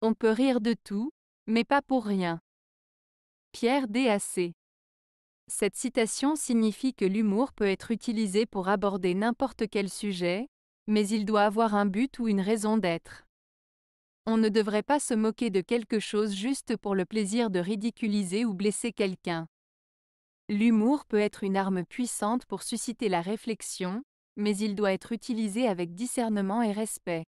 On peut rire de tout, mais pas pour rien. Pierre DAC. Cette citation signifie que l'humour peut être utilisé pour aborder n'importe quel sujet, mais il doit avoir un but ou une raison d'être. On ne devrait pas se moquer de quelque chose juste pour le plaisir de ridiculiser ou blesser quelqu'un. L'humour peut être une arme puissante pour susciter la réflexion, mais il doit être utilisé avec discernement et respect.